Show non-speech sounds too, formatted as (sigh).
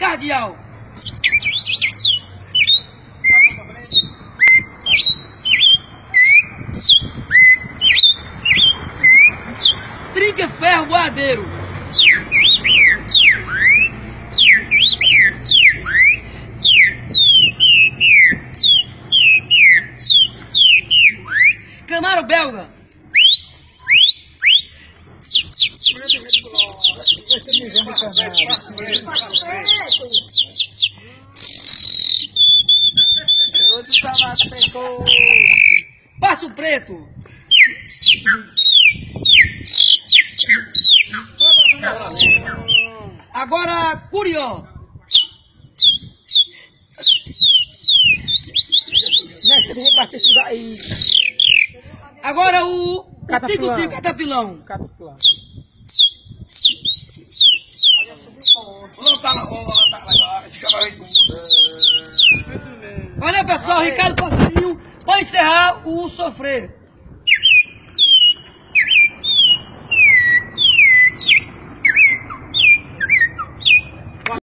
Cardeal. Trinca ferro boadeiro. Camaro belga. (laughs) Passo preto. Agora, Curió. Agora o Catapilão. Tico-tico catapilão. Olha pessoal, Ricardo Passarinho, para encerrar o sofrer.